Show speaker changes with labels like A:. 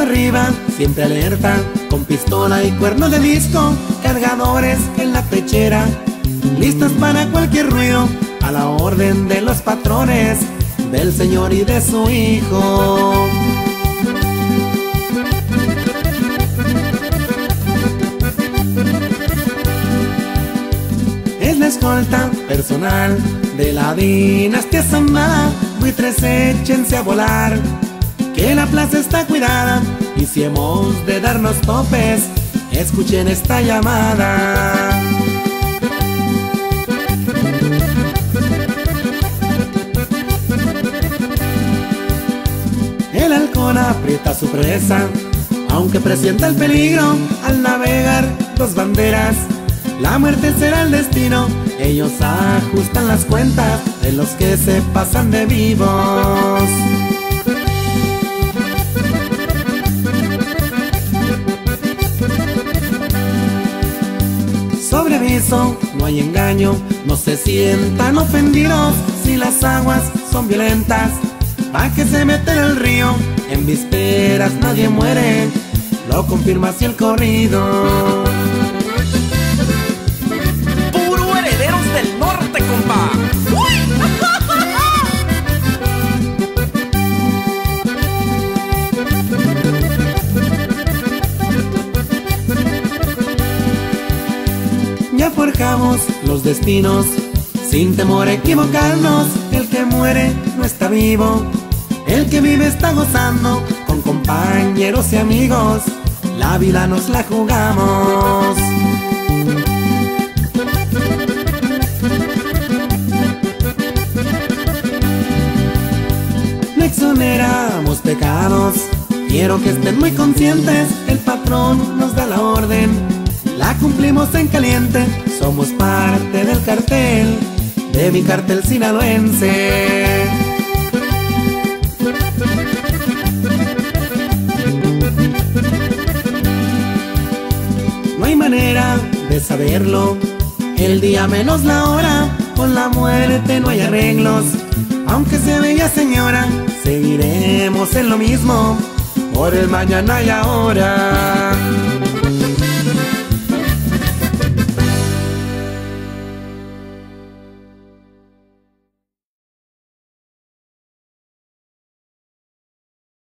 A: viva, siempre alerta, con pistola y cuerno de disco, cargadores en la pechera, listos para cualquier ruido, a la orden de los patrones, del Señor y de su Hijo. Es la escolta personal de la dinastía Zambada, buitres échense a volar que la plaza está cuidada y de darnos topes, escuchen esta llamada. El halcón aprieta su presa, aunque presienta el peligro al navegar dos banderas. La muerte será el destino, ellos ajustan las cuentas de los que se pasan de vivos. No hay engaño, no se sientan ofendidos si las aguas son violentas. Pa' que se mete en el río, en vísperas nadie muere, lo confirma así el corrido. Forjamos los destinos, sin temor a equivocarnos. El que muere no está vivo, el que vive está gozando, con compañeros y amigos. La vida nos la jugamos. No exoneramos pecados, quiero que estén muy conscientes. El patrón nos da la orden la cumplimos en caliente, somos parte del cartel, de mi cartel sinaloense. No hay manera de saberlo, el día menos la hora, con la muerte no hay arreglos. Aunque sea bella señora, seguiremos en lo mismo, por el mañana y ahora.